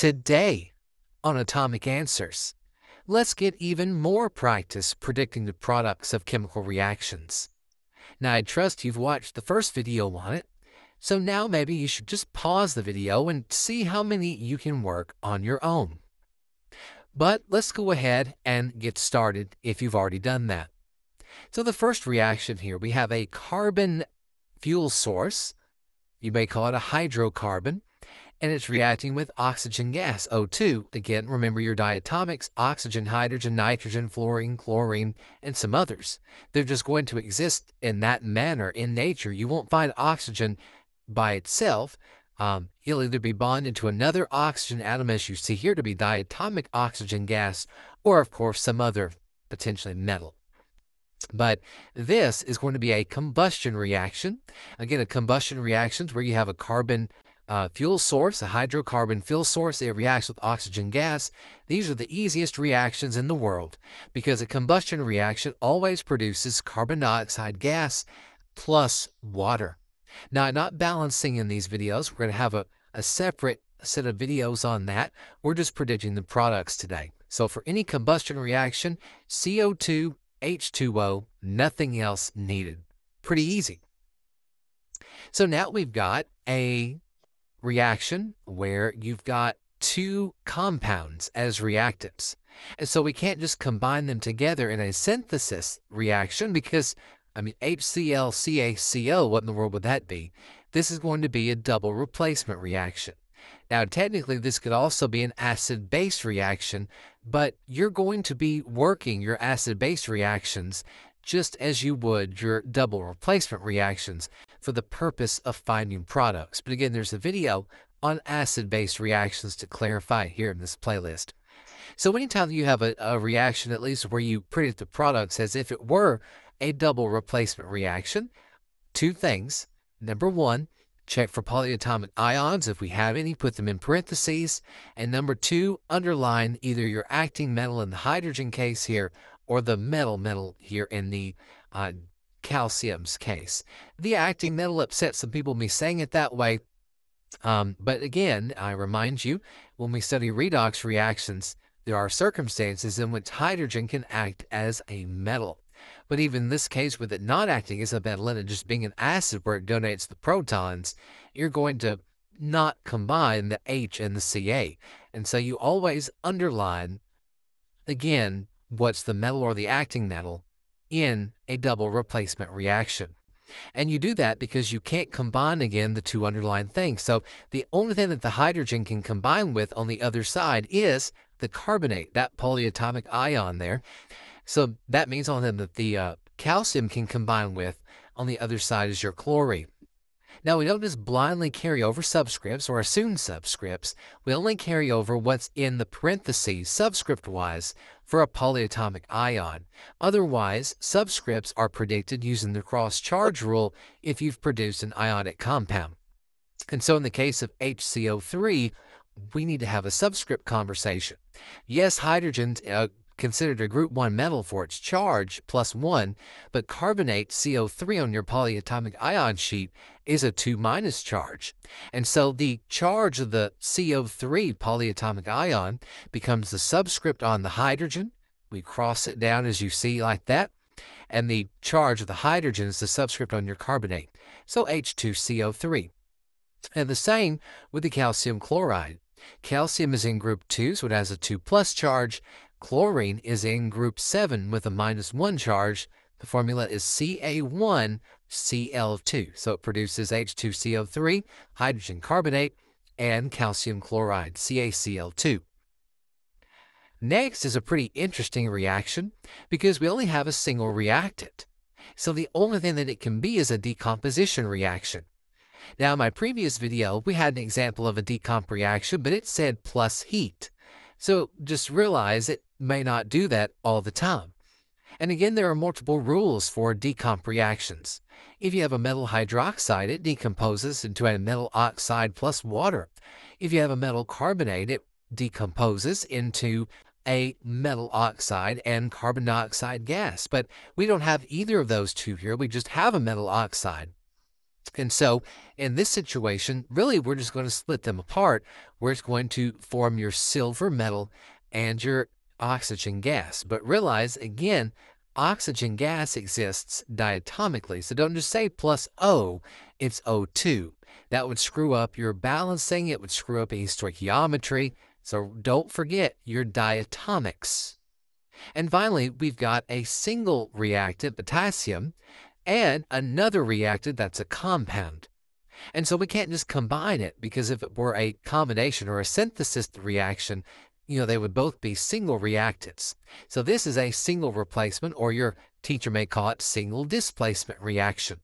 Today on Atomic Answers, let's get even more practice predicting the products of chemical reactions. Now, I trust you've watched the first video on it, so now maybe you should just pause the video and see how many you can work on your own. But let's go ahead and get started if you've already done that. So the first reaction here, we have a carbon fuel source. You may call it a hydrocarbon and it's reacting with oxygen gas, O2. Again, remember your diatomics, oxygen, hydrogen, nitrogen, fluorine, chlorine, and some others. They're just going to exist in that manner in nature. You won't find oxygen by itself. Um, it'll either be bonded to another oxygen atom, as you see here, to be diatomic oxygen gas, or, of course, some other potentially metal. But this is going to be a combustion reaction. Again, a combustion reaction is where you have a carbon uh, fuel source, a hydrocarbon fuel source, it reacts with oxygen gas. These are the easiest reactions in the world because a combustion reaction always produces carbon dioxide gas plus water. Now, I'm not balancing in these videos. We're going to have a, a separate set of videos on that. We're just predicting the products today. So for any combustion reaction, CO2, H2O, nothing else needed. Pretty easy. So now we've got a reaction where you've got two compounds as reactants. And so we can't just combine them together in a synthesis reaction because, I mean, HCl, CaCO, what in the world would that be? This is going to be a double replacement reaction. Now, technically, this could also be an acid-base reaction, but you're going to be working your acid-base reactions just as you would your double replacement reactions for the purpose of finding products. But again, there's a video on acid-base reactions to clarify here in this playlist. So anytime you have a, a reaction, at least where you predict the products as if it were a double replacement reaction, two things. Number one, check for polyatomic ions. If we have any, put them in parentheses. And number two, underline either your acting metal in the hydrogen case here or the metal metal here in the uh, calcium's case. The acting metal upset some people me saying it that way. Um, but again, I remind you, when we study redox reactions, there are circumstances in which hydrogen can act as a metal. But even in this case, with it not acting as a metal and it just being an acid where it donates the protons, you're going to not combine the H and the Ca. And so you always underline, again, what's the metal or the acting metal in a double replacement reaction. And you do that because you can't combine again the two underlying things. So the only thing that the hydrogen can combine with on the other side is the carbonate, that polyatomic ion there. So that means only that the uh, calcium can combine with on the other side is your chlorine. Now, we don't just blindly carry over subscripts or assume subscripts. We only carry over what's in the parentheses, subscript-wise, for a polyatomic ion. Otherwise, subscripts are predicted using the cross-charge rule if you've produced an ionic compound. And so in the case of HCO3, we need to have a subscript conversation. Yes, hydrogen uh, considered a group 1 metal for its charge, plus 1, but carbonate CO3 on your polyatomic ion sheet is a 2 minus charge. And so the charge of the CO3 polyatomic ion becomes the subscript on the hydrogen. We cross it down as you see like that. And the charge of the hydrogen is the subscript on your carbonate. So H2CO3. And the same with the calcium chloride. Calcium is in group 2, so it has a 2 plus charge, Chlorine is in group 7 with a minus 1 charge. The formula is Ca1Cl2, so it produces H2CO3, hydrogen carbonate, and calcium chloride, CaCl2. Next is a pretty interesting reaction because we only have a single reactant. So the only thing that it can be is a decomposition reaction. Now, in my previous video, we had an example of a decomp reaction, but it said plus heat. So just realize it may not do that all the time. And again, there are multiple rules for decomp reactions. If you have a metal hydroxide, it decomposes into a metal oxide plus water. If you have a metal carbonate, it decomposes into a metal oxide and carbon dioxide gas. But we don't have either of those two here. We just have a metal oxide. And so in this situation, really, we're just going to split them apart where it's going to form your silver metal and your oxygen gas. But realize, again, oxygen gas exists diatomically. So don't just say plus O, it's O2. That would screw up your balancing. It would screw up any stoichiometry. So don't forget your diatomics. And finally, we've got a single reactant, potassium, and another reactant that's a compound. And so we can't just combine it because if it were a combination or a synthesis reaction, you know, they would both be single reactants. So this is a single replacement, or your teacher may call it single displacement reaction.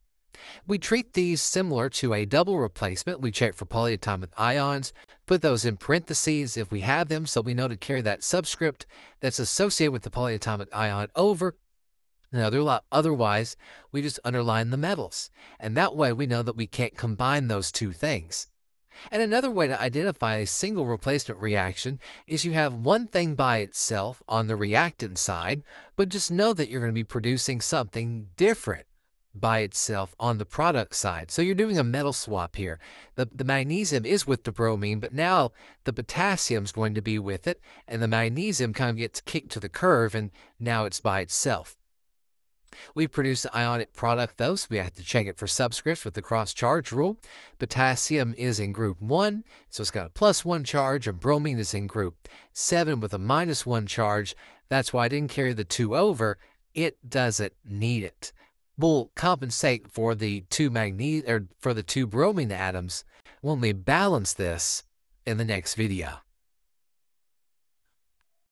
We treat these similar to a double replacement. We check for polyatomic ions, put those in parentheses if we have them so we know to carry that subscript that's associated with the polyatomic ion over. Now, otherwise, we just underline the metals. And that way we know that we can't combine those two things. And another way to identify a single replacement reaction is you have one thing by itself on the reactant side, but just know that you're going to be producing something different by itself on the product side. So you're doing a metal swap here. The, the magnesium is with the bromine, but now the potassium is going to be with it, and the magnesium kind of gets kicked to the curve, and now it's by itself. We produce an ionic product, though, so we have to check it for subscripts with the cross-charge rule. Potassium is in group 1, so it's got a plus 1 charge, and bromine is in group 7 with a minus 1 charge. That's why I didn't carry the 2 over. It doesn't need it We'll compensate for the two magne or for the two bromine atoms when we balance this in the next video.